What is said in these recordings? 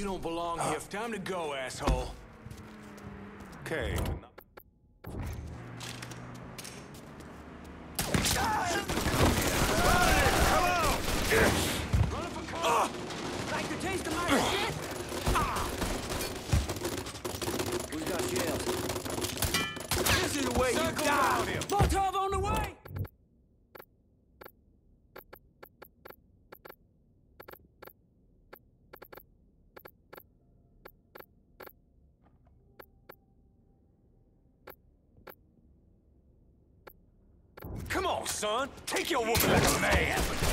You don't belong here. Time to go, asshole. Okay. Like the taste of my shit? Who's got shells? This is the way you die. Molotov on the way. Son. Take your woman like a man.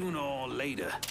Sooner or later.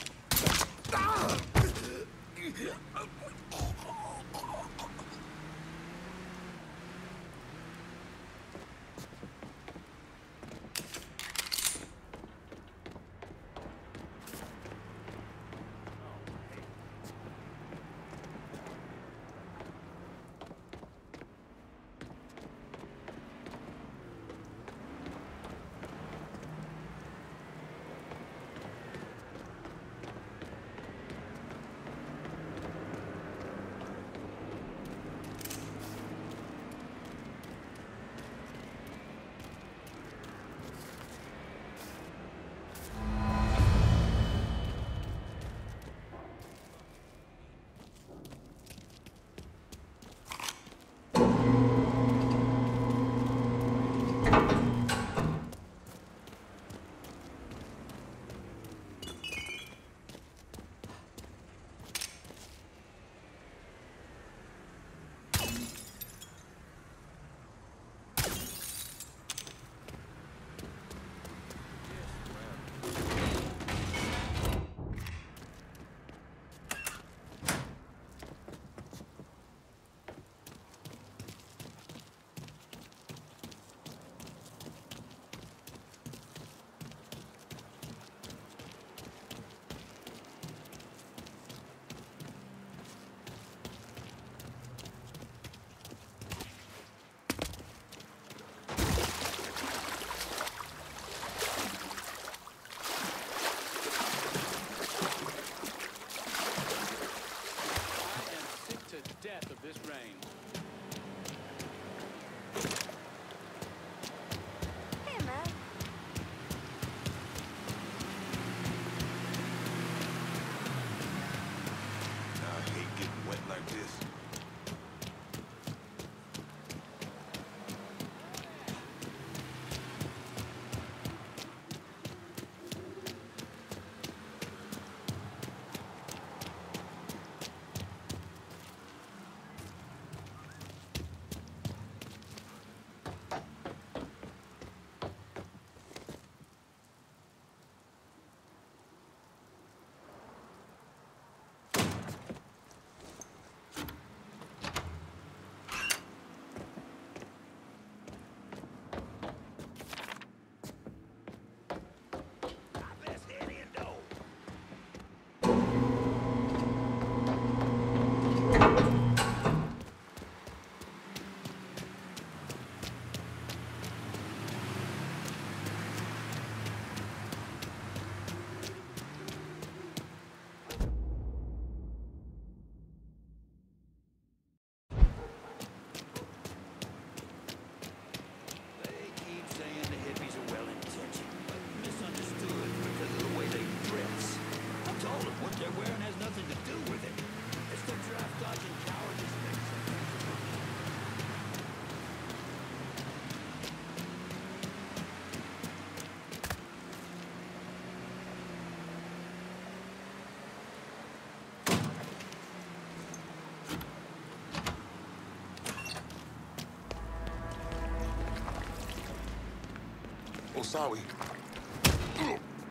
Osawi,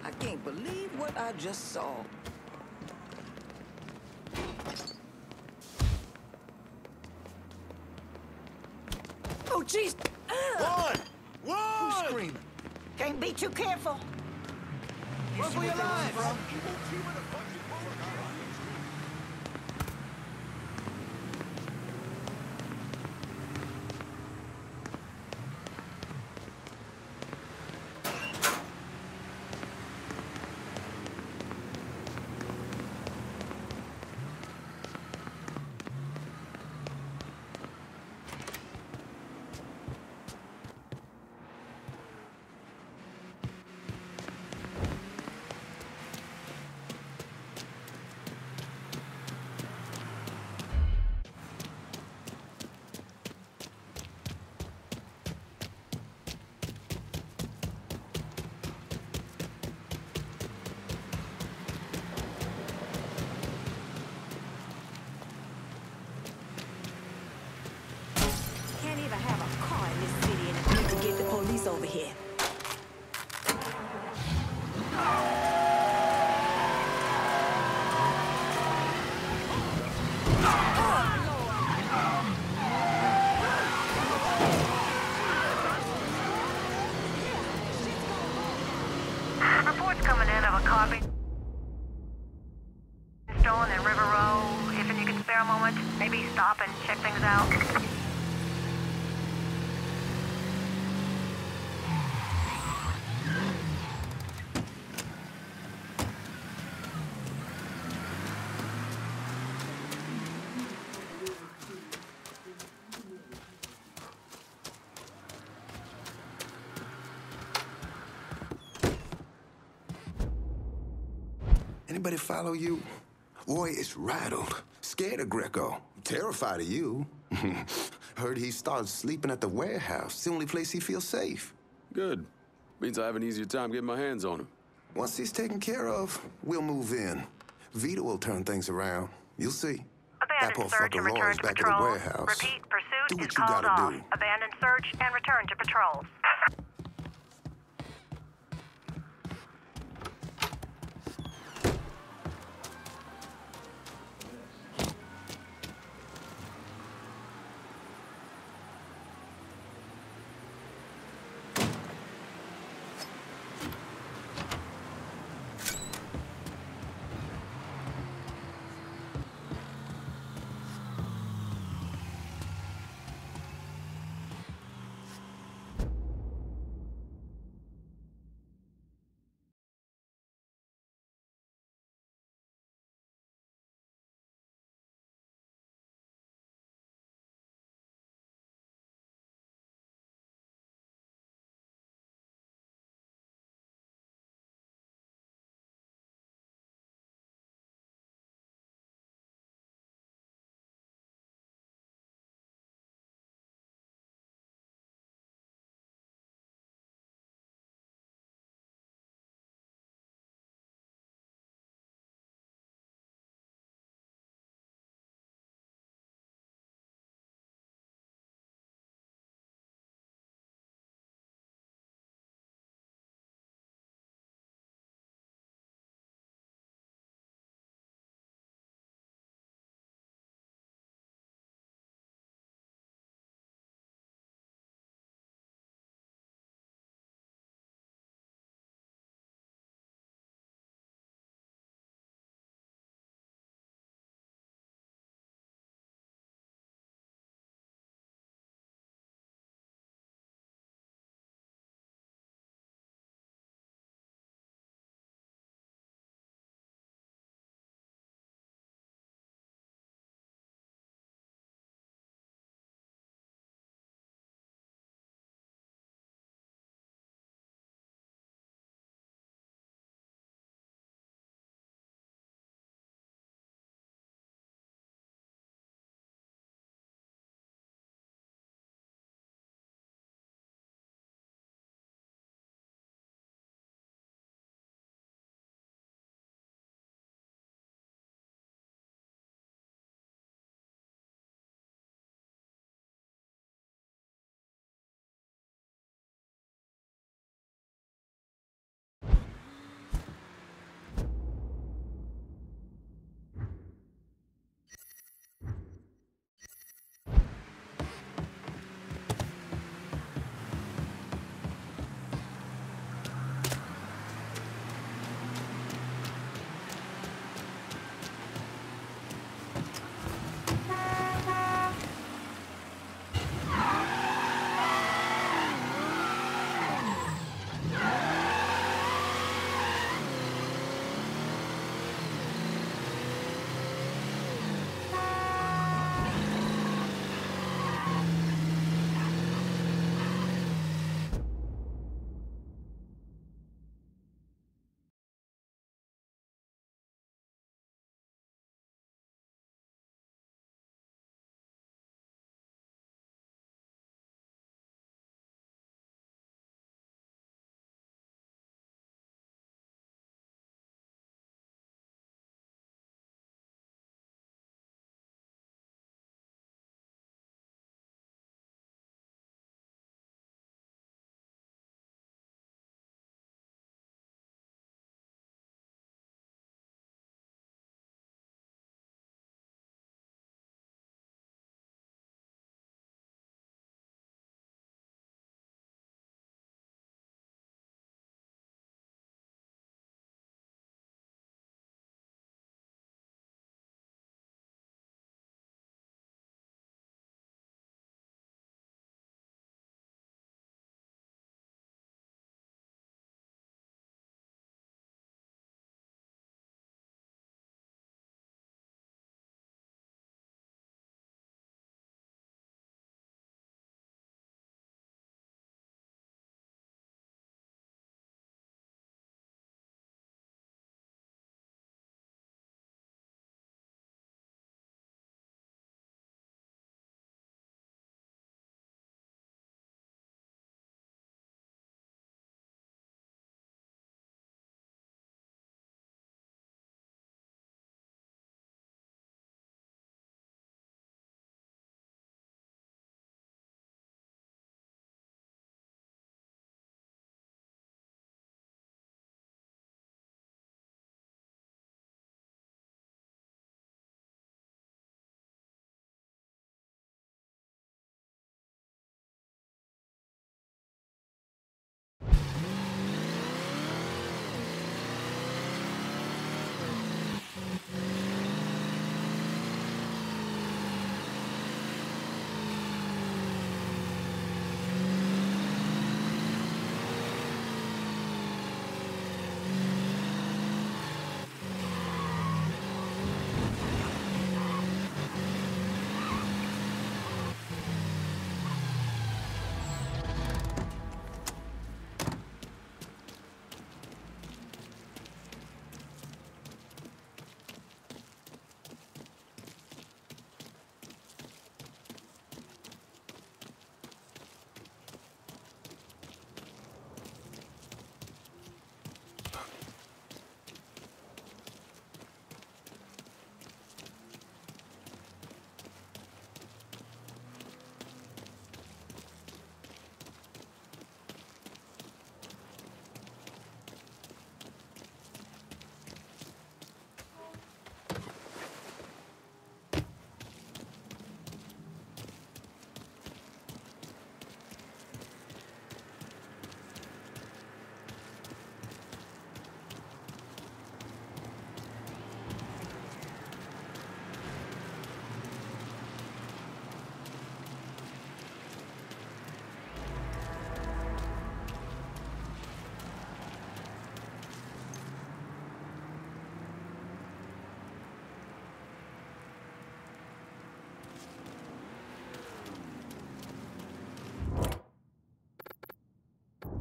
I can't believe what I just saw. Oh, jeez! Ah! Run! Run! Screaming. Can't be too careful. Run for your lives! Anybody follow you? Roy is rattled, scared of Greco, terrified of you. Heard he started sleeping at the warehouse. It's the only place he feels safe. Good. Means I have an easier time getting my hands on him. Once he's taken care of, we'll move in. Vito will turn things around. You'll see. that poor Abandon search fucker and return Roy's to back at the patrol. warehouse. Repeat, pursuit Do is what you called gotta off. do. Abandon search and return to patrols.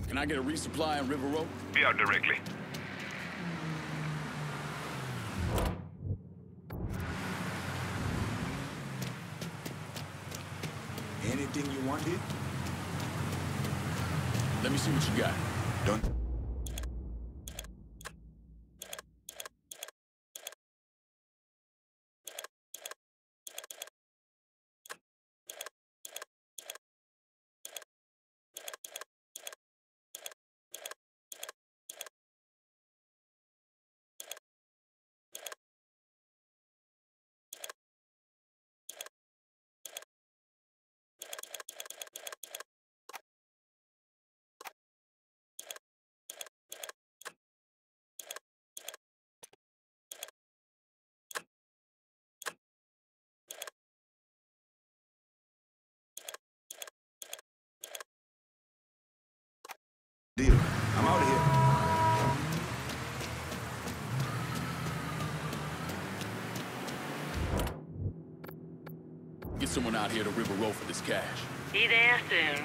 Can I get a resupply on River Row? Be out directly. Anything you want here? Let me see what you got. Don't. Deal. I'm out of here. Get someone out here to River Row for this cash. Be there soon.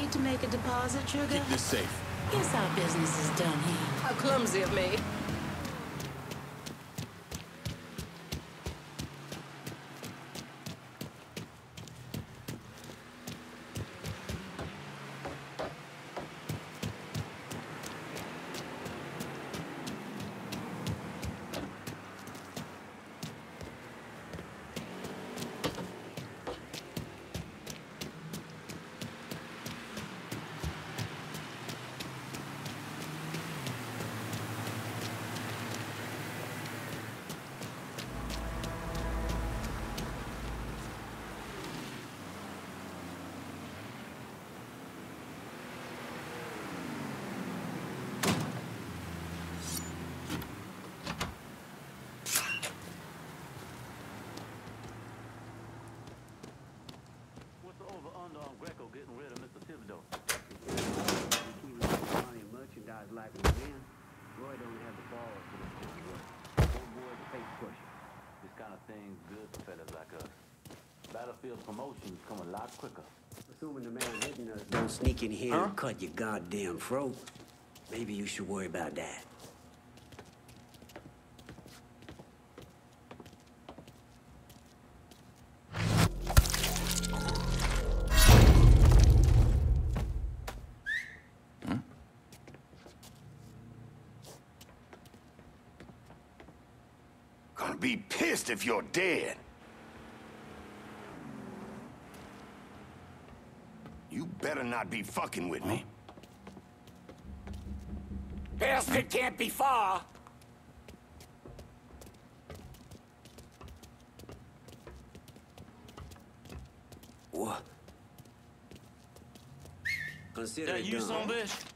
Need to make a deposit, Sugar? Keep this safe. Guess our business is done here. How clumsy of me. What's the over-under on Greco getting rid of Mr. Thibodeau? Keep losing money and merchandise like we win. Roy don't have the balls for this kind of work. Old boy's a face pusher. This kind of thing's good for fellas like us. Battlefield promotions come a lot quicker. Assuming the man hitting us don't sneak in here and cut your goddamn throat, maybe you should worry about that. Gonna be pissed if you're dead. You better not be fucking with me. Bastard can't be far. What? Consider That it you, done. son of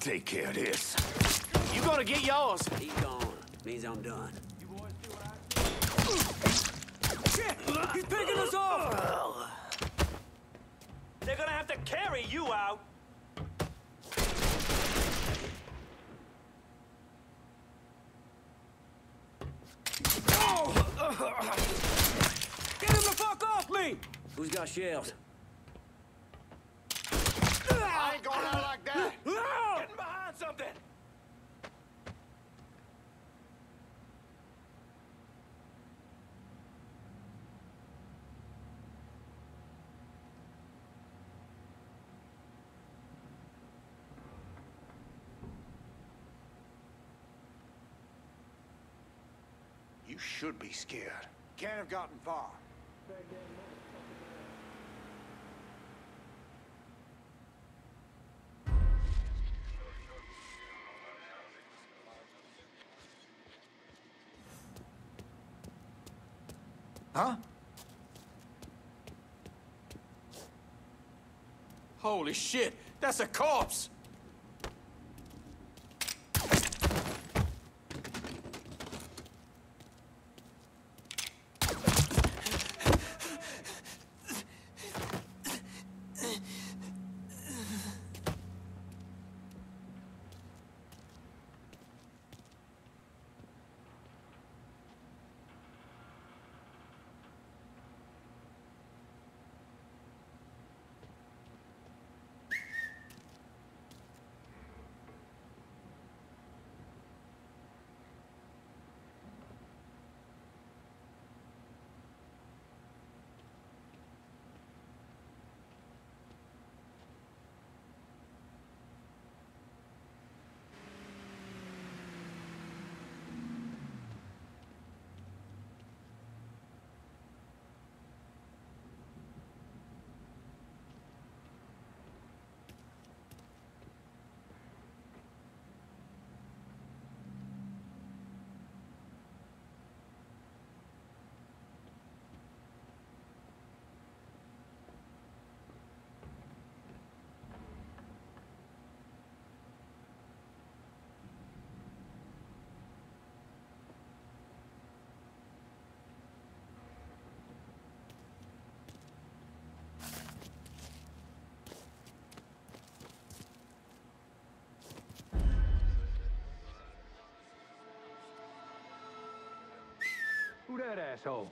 take care of this. You gonna get yours. He's gone. Means I'm done. you Shit! He's picking us off! They're gonna have to carry you out. Get him the fuck off me! Who's got shells? I ain't going out like that. Getting behind something! You should be scared. Can't have gotten far. Huh? Holy shit, that's a corpse! Asshole?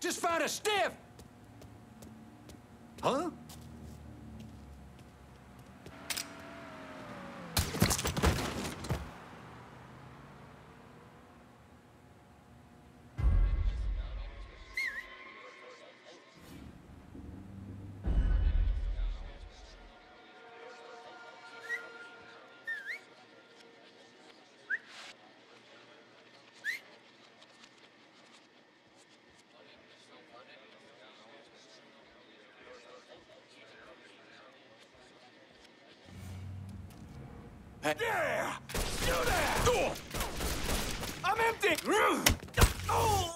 Just found a stiff! Huh? Yeah! Do that! I'm empty! Oh!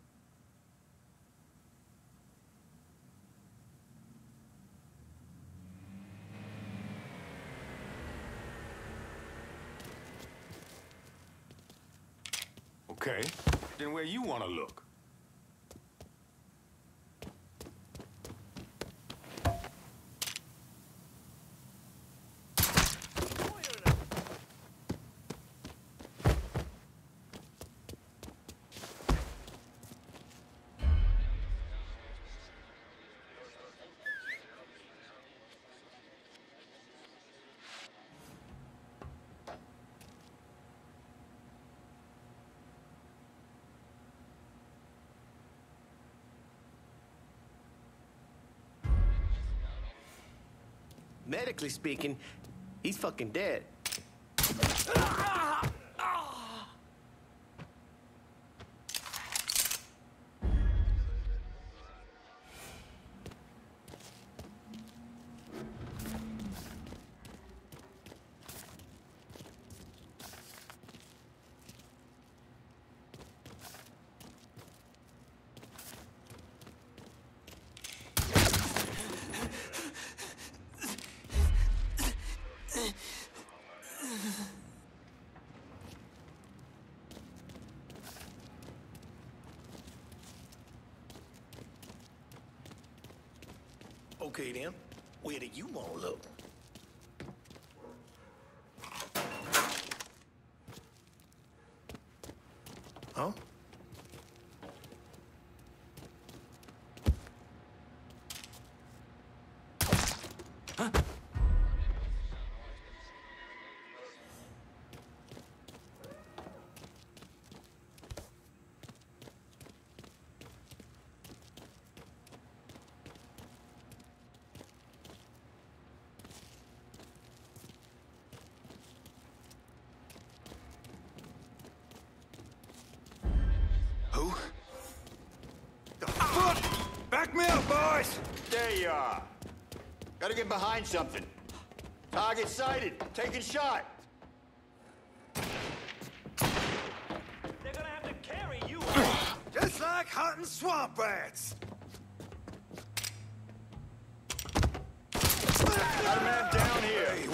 Okay, then where you want to look? medically speaking, he's fucking dead. Okay then, where do you want to look? Huh? Who? The fuck? Back me up, boys! There you are. Gotta get behind something. Target sighted. Taking shot. They're gonna have to carry you. Just like hunting swamp rats! Got a man down here. Hey.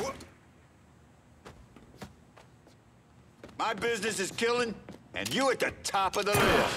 My business is killing, and you at the top of the list.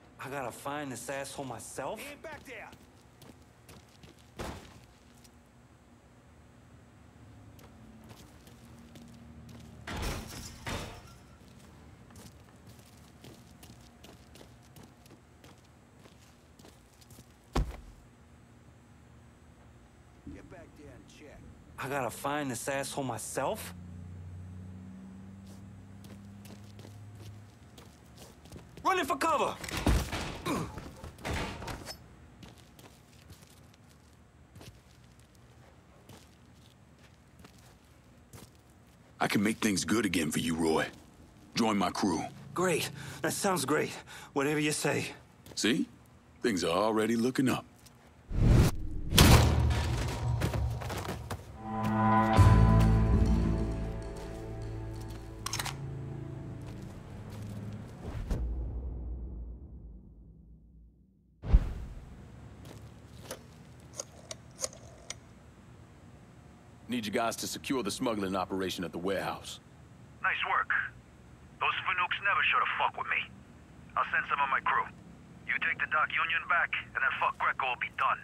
I gotta find this asshole myself? He back there. Get back there and check. I gotta find this asshole myself? Running for cover! Can make things good again for you, Roy. Join my crew. Great. That sounds great. Whatever you say. See? Things are already looking up. Guys to secure the smuggling operation at the warehouse. Nice work. Those Fanooks never should have fucked with me. I'll send some of my crew. You take the Dock Union back, and then fuck Greco will be done.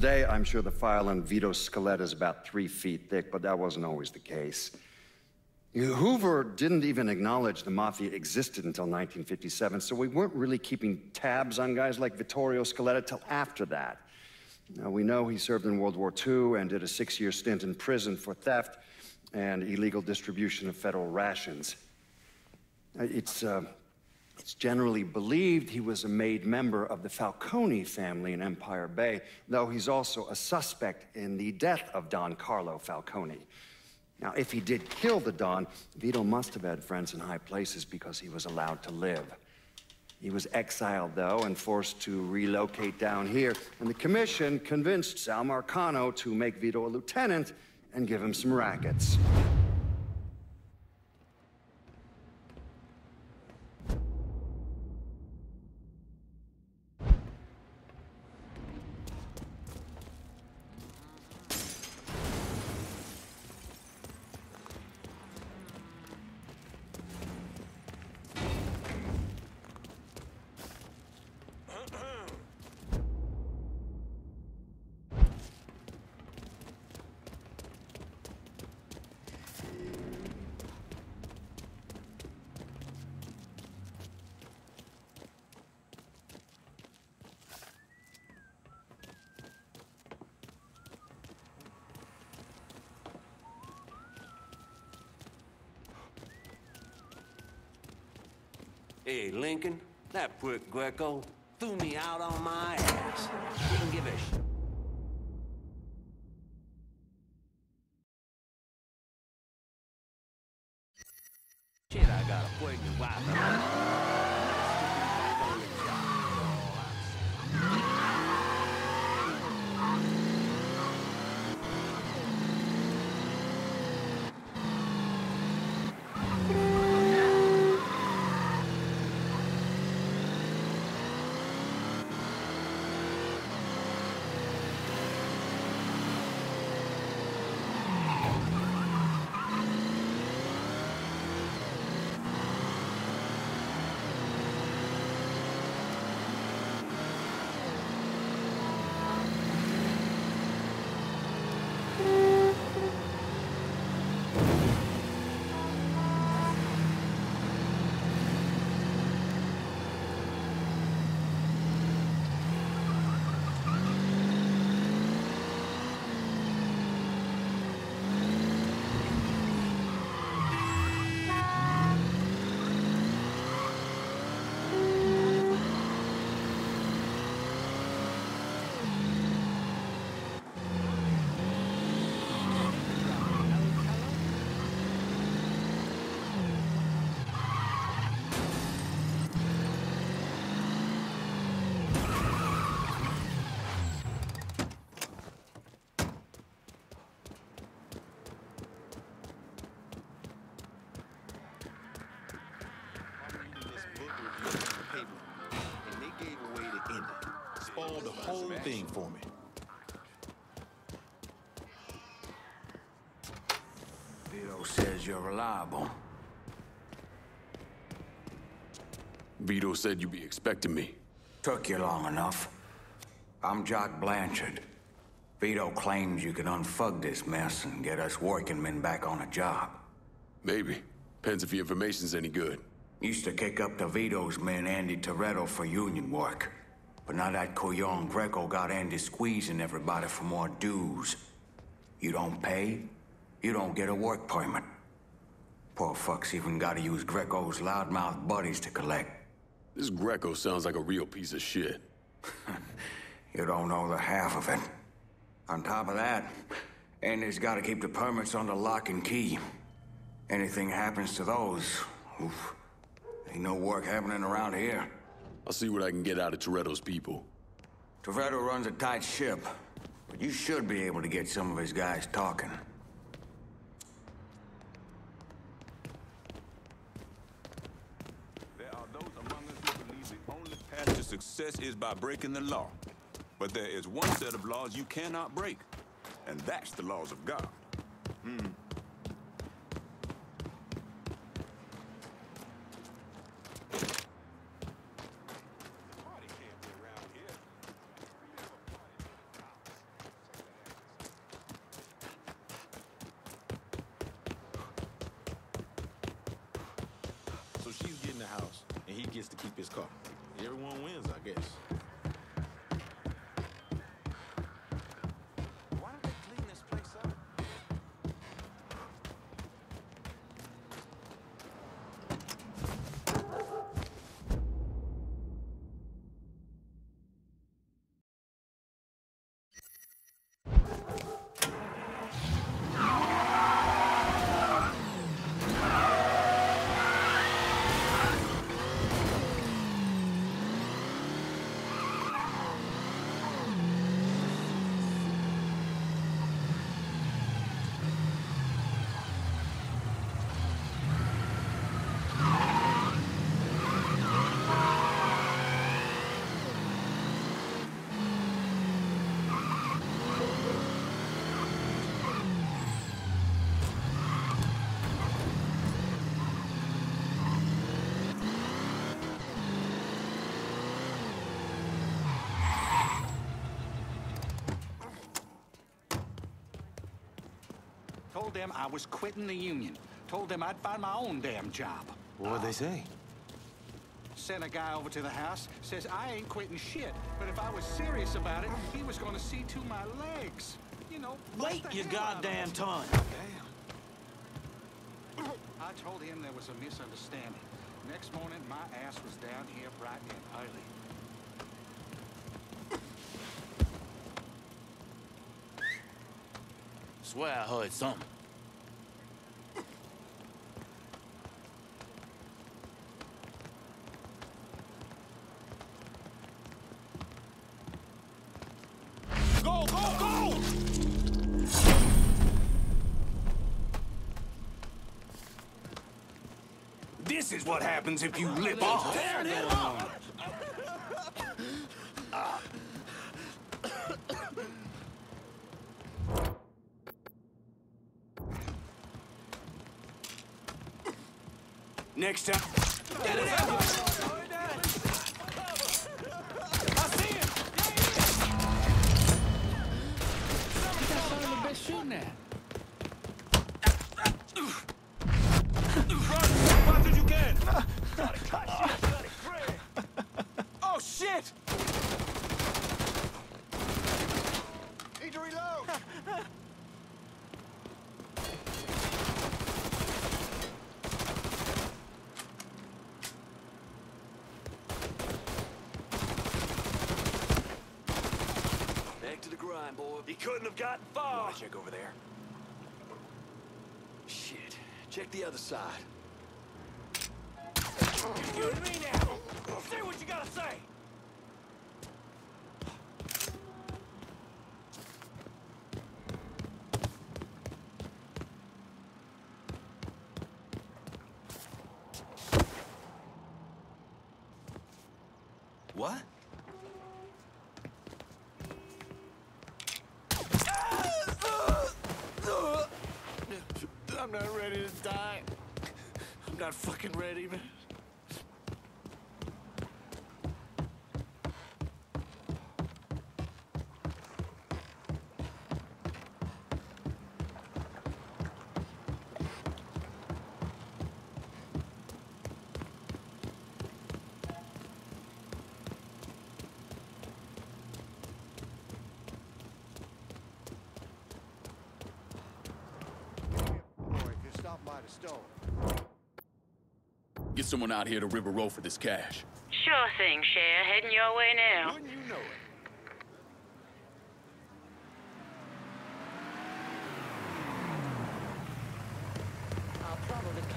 Today, I'm sure the file on Vito Scaletta is about three feet thick, but that wasn't always the case. Hoover didn't even acknowledge the Mafia existed until 1957, so we weren't really keeping tabs on guys like Vittorio Scaletta till after that. Now, we know he served in World War II and did a six-year stint in prison for theft and illegal distribution of federal rations. It's, uh, it's generally believed he was a made member of the Falcone family in Empire Bay, though he's also a suspect in the death of Don Carlo Falcone. Now, if he did kill the Don, Vito must have had friends in high places because he was allowed to live. He was exiled, though, and forced to relocate down here, and the commission convinced Sal Marcano to make Vito a lieutenant and give him some rackets. Hey, Lincoln, that prick Greco threw me out on my ass. Didn't give a sh... Shit, I got a pregnant wife. And they gave away the ending. Spoiled the whole thing for me. Vito says you're reliable. Vito said you'd be expecting me. Took you long enough. I'm Jock Blanchard. Vito claims you can unfug this mess and get us working men back on a job. Maybe. Depends if your information's any good. Used to kick up to Vito's men Andy Toretto for union work. But now that Coyon Greco got Andy squeezing everybody for more dues. You don't pay, you don't get a work permit. Poor fucks even gotta use Greco's loudmouth buddies to collect. This Greco sounds like a real piece of shit. You don't know the half of it. On top of that, Andy's gotta keep the permits under lock and key. Anything happens to those, oof, ain't no work happening around here. I'll see what I can get out of Toretto's people. Toretto runs a tight ship, but you should be able to get some of his guys talking. There are those among us who believe the only path to success is by breaking the law. But there is one set of laws you cannot break, and that's the laws of God. Hmm. So she's getting the house, and he gets to keep his car. Everyone wins, I guess. Why don't they clean this place up? Told them I was quitting the union. Told them I'd find my own damn job. What'd they say? Sent a guy over to the house, says I ain't quitting shit, but if I was serious about it, he was gonna see to my legs. You know, Wait the your hell out of goddamn them. tongue. I told him there was a misunderstanding. Next morning, my ass was down here bright and early. Swear I heard something. What happens if you lip oh, off. Tearing up! Next time. Get it out! I see him! That's some of the best shooting at. Run as fast as you can! Oh, shit! Need to reload! Back to the grind, boy. He couldn't have gotten far. Check over there. Shit. Check the other side. Excuse me now. Say what you gotta say. What? I'm not ready to die. I'm not fucking ready, man. Boy, just stop by the store. Get someone out here to River Row for this cash. Sure thing, Cher. Heading your way now. Wouldn't you know it?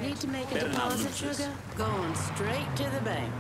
Need to make a Better deposit, sugar? Going straight to the bank.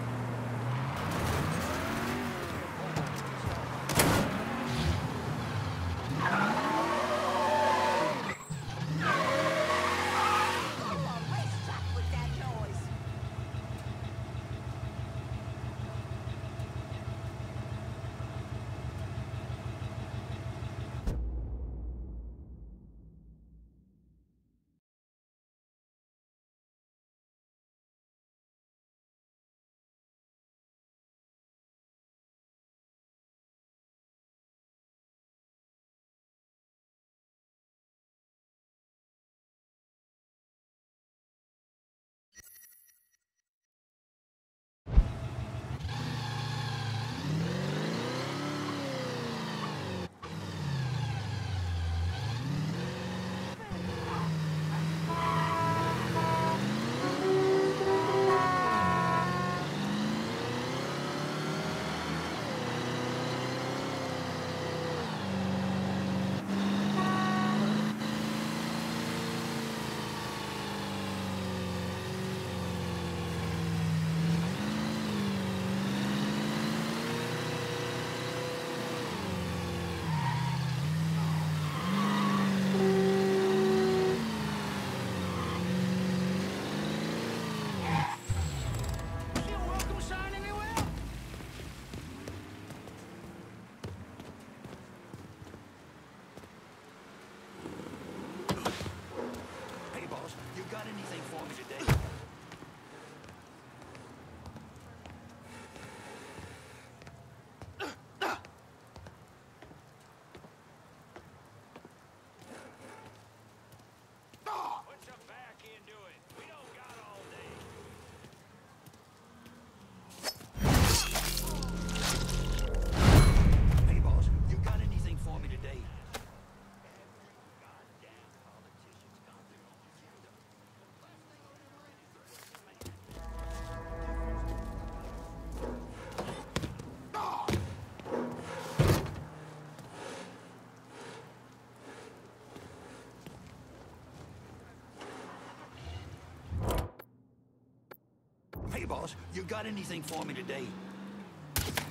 Boss. You got anything for me today?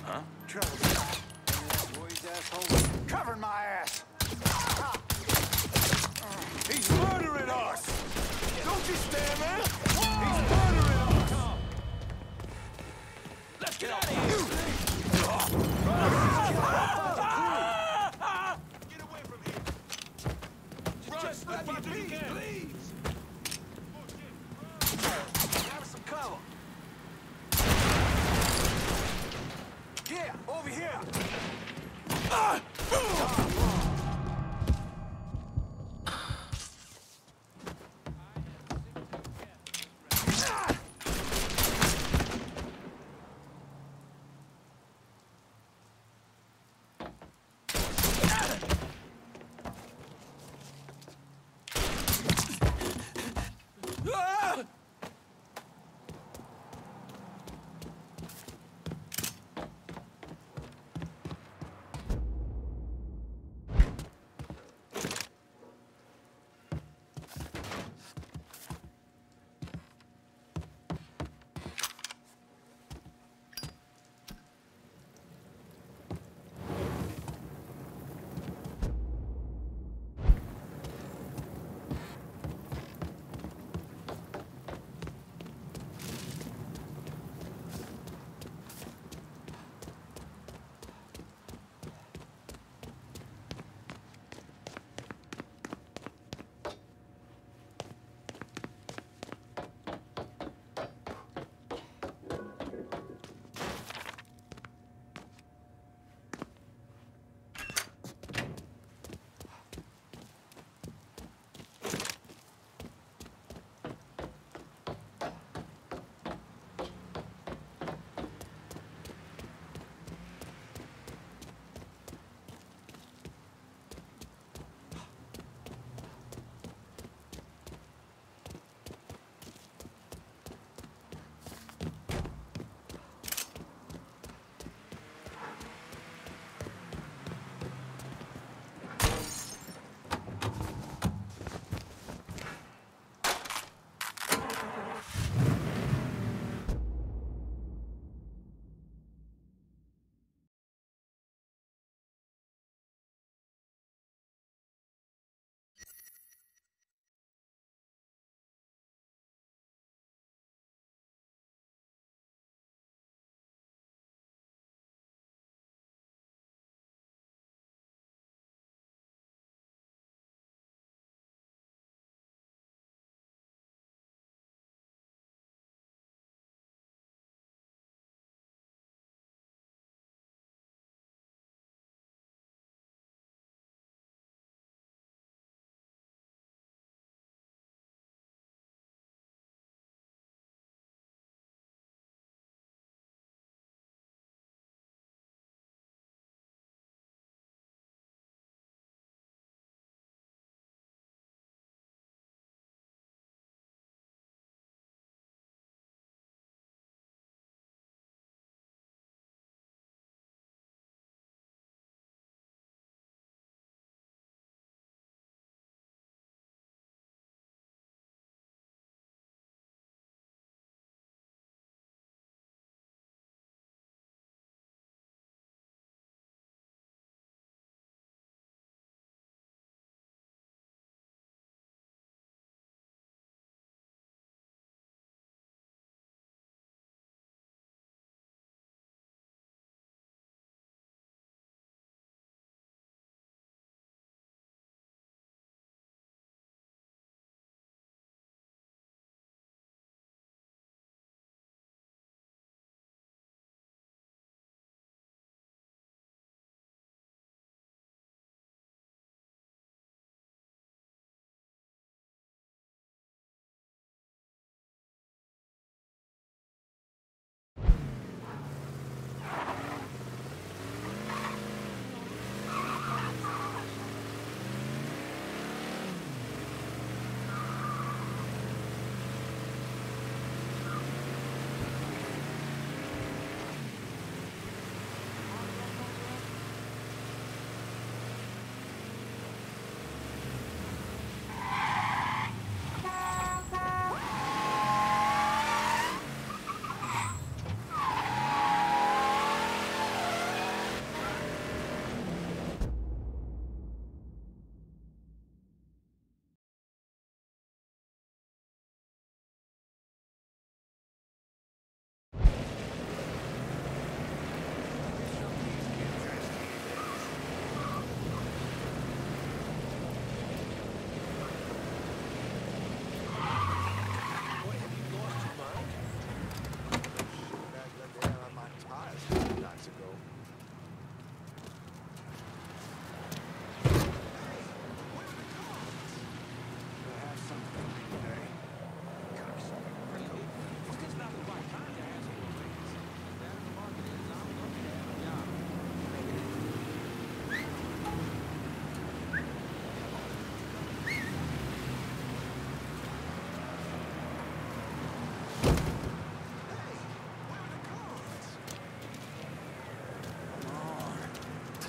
Huh? Travis. Boys, asshole. Covering my ass. He's murdering us! Don't you stand there!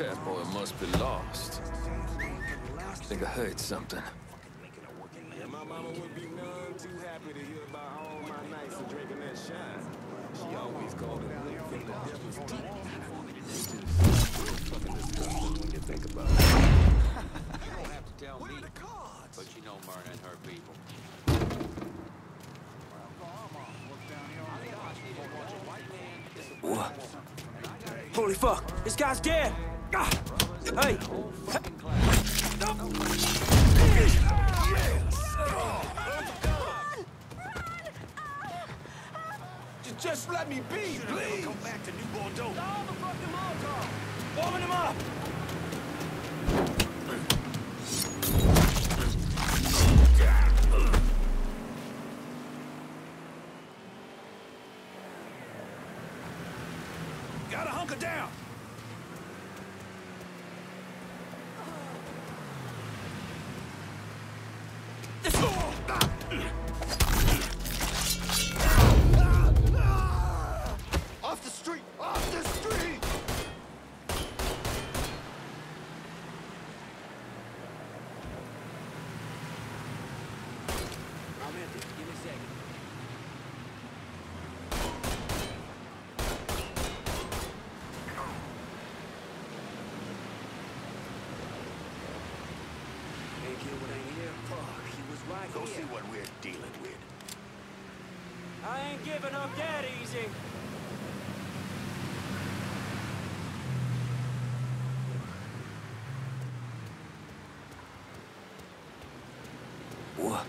That boy must be lost. I Think I heard something. Yeah, my mama would be none too happy to hear about all my nights of drinking that shine. She always called it milk from the devil's teeth. It's just fucking disgusting when you think about it. You don't have to tell me, but you know Myrna and her people. What? Holy fuck! This guy's dead! Hey! Just, let me be, please. Come back to New Bordeaux. Stop the fucking Molotov! Warming him up! Gotta hunker down. Off the street! Off the street! I'm empty. Give me a second. Ain't here what ain't here. Fuck, he was right Go here. see what we're dealing with. I ain't giving up that easy. What?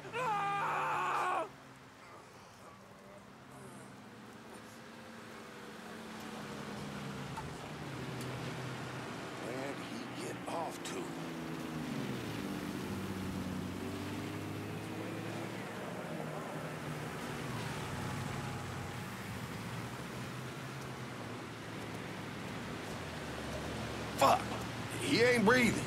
Where'd he get off to? Fuck! He ain't breathing.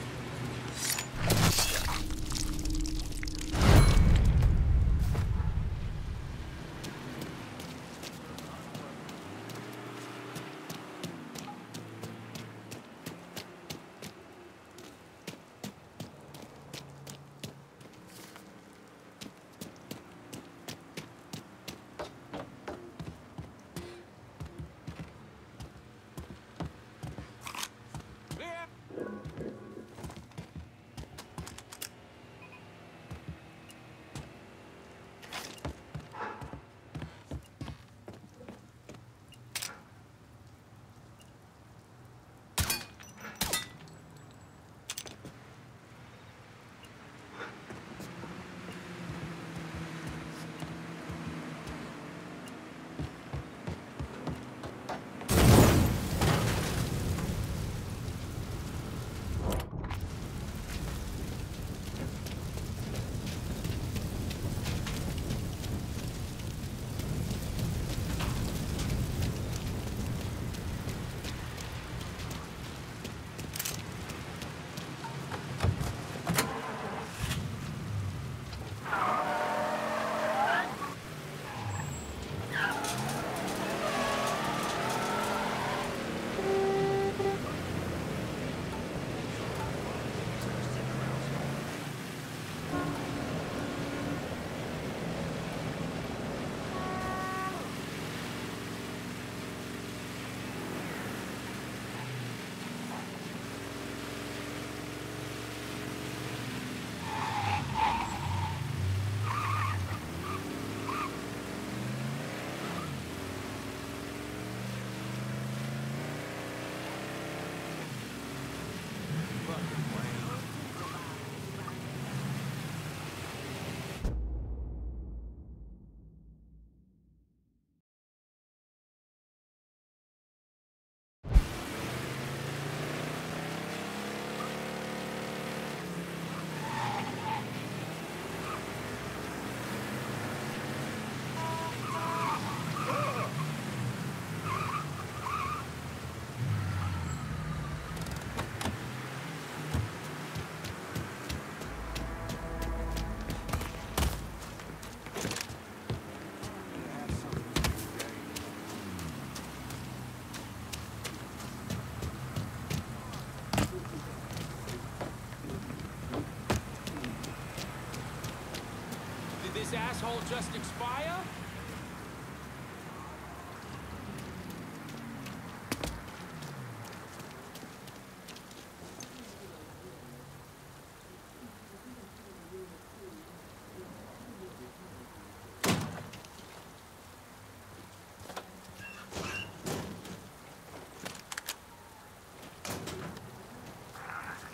Asshole just expire?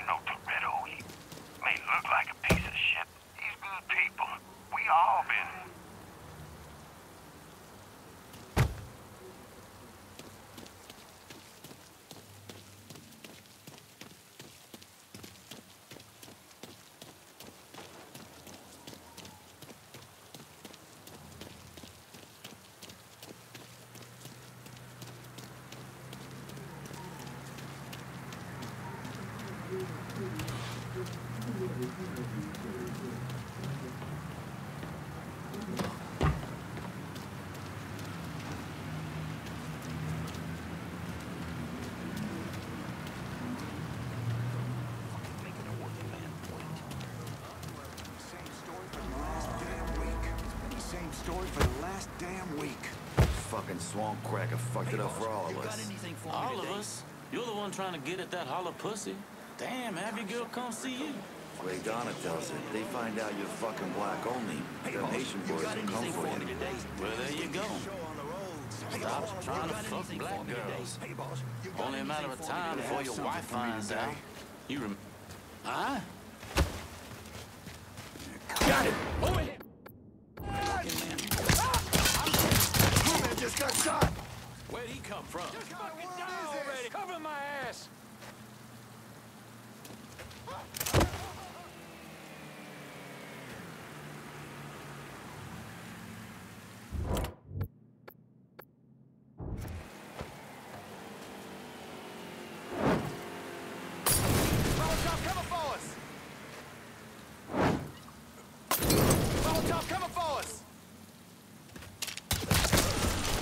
No Toretto. He may look like a piece of shit. He's good people. We all been. Same story for the last damn week. Fucking swamp cracker fucked it up for all of us. All of us? You're the one trying to get at that hollow pussy. Damn, have your girl come see you. Ray Donna tells it. They find out you're fucking black only. Them Haitian boys will come for you. Well, there you go. Stop trying to fuck black girls. Only a matter of time before your wife finds out. You rem... Huh? Got it! Over here! Man just got shot. Where'd he come from? Just fucking die already! Cover my ass! Molotov coming for us. Molotov coming for us.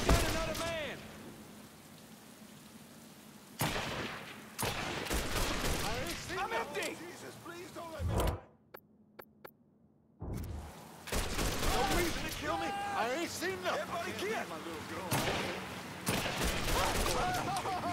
Got another man! I'm empty. Jesus, please don't let me. No reason to kill me. I ain't seen nothing. Everybody get. Little girl.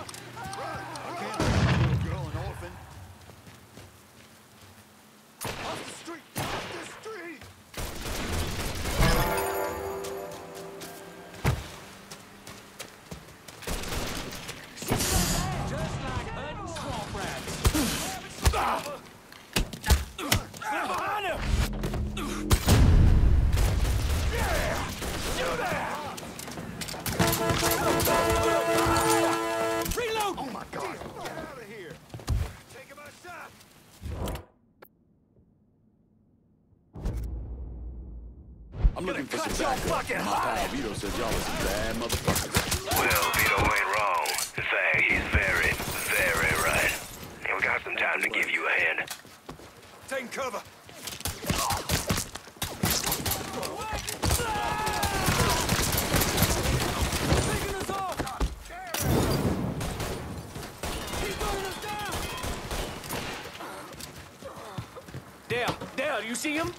Cut your backup. fucking My pal. Vito says y'all are some bad motherfuckers. Well, Vito ain't wrong. In fact, he's very, very right. And we got some time to give you a hand. Taking cover! Taking us off! He's burning us down! Dale, Dale, you see him?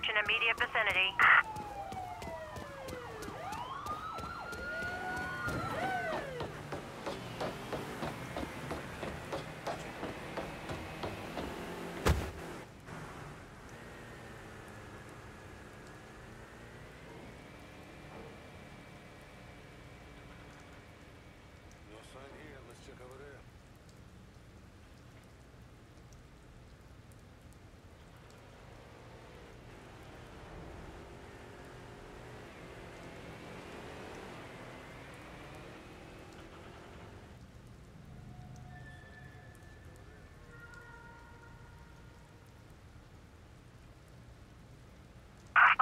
search and immediate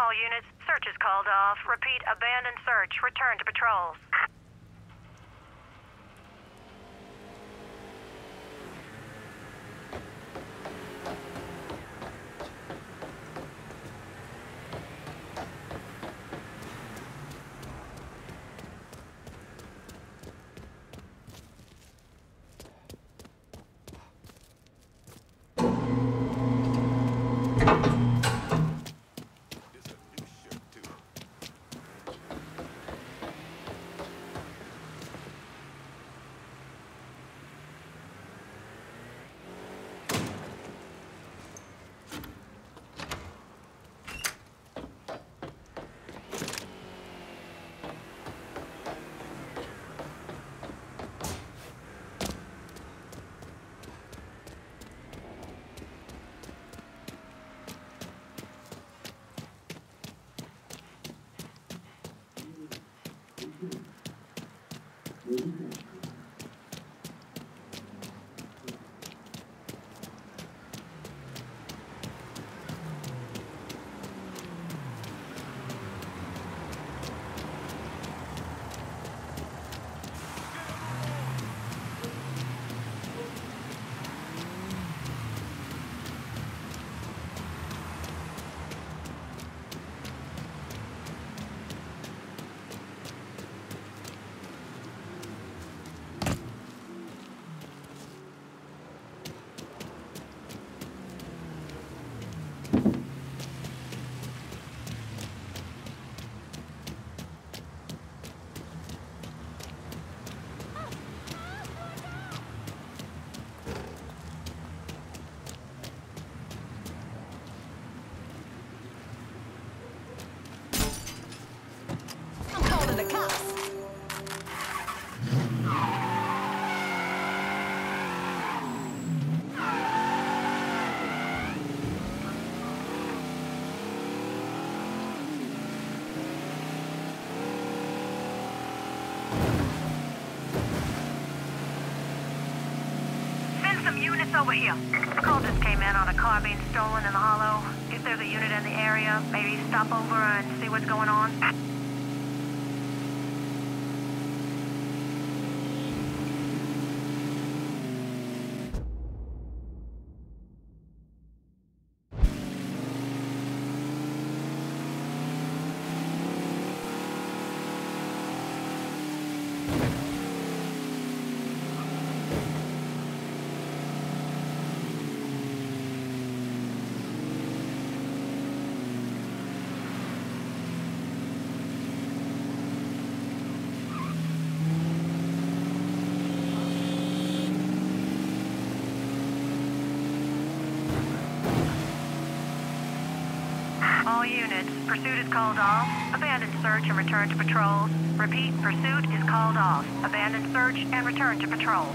all units, search is called off. Repeat, abandoned search. Return to patrols. over here. Pursuit is called off. Abandon search and return to patrols. Repeat, pursuit is called off. Abandon search and return to patrol.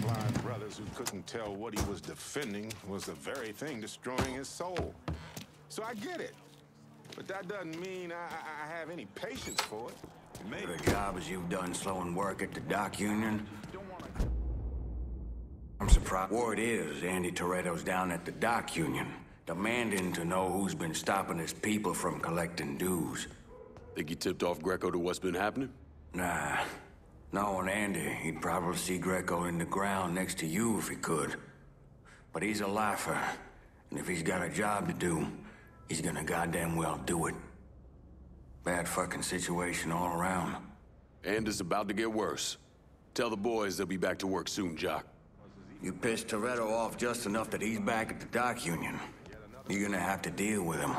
blind brothers who couldn't tell what he was defending was the very thing destroying his soul. So I get it. But that doesn't mean I, I- I have any patience for it. Maybe. The job as you've done slowing work at the dock union. I'm surprised. Word is, Andy Toretto's down at the dock union, demanding to know who's been stopping his people from collecting dues. Think he tipped off Greco to what's been happening? Nah. Knowing Andy, he'd probably see Greco in the ground next to you if he could. But he's a lifer, and if he's got a job to do, he's gonna goddamn well do it. Bad fucking situation all around. And it's about to get worse. Tell the boys they'll be back to work soon, Jock. You pissed Toretto off just enough that he's back at the dock union. You're gonna have to deal with him.